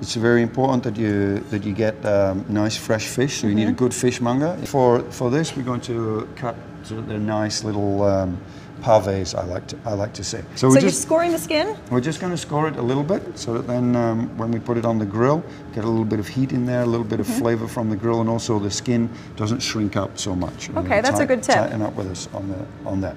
It's very important that you that you get um, nice fresh fish. So you need a mm-hmm. good fishmonger. For for this, we're going to cut the nice little um, pavés. I like to I like to say. So we're you're just scoring the skin? we're just going to score it a little bit, so that then um, when we put it on the grill, get a little bit of heat in there, a little bit of mm-hmm. flavor from the grill, and also the skin doesn't shrink up so much. Okay, that's a good tip. Tighten up with us on the on that.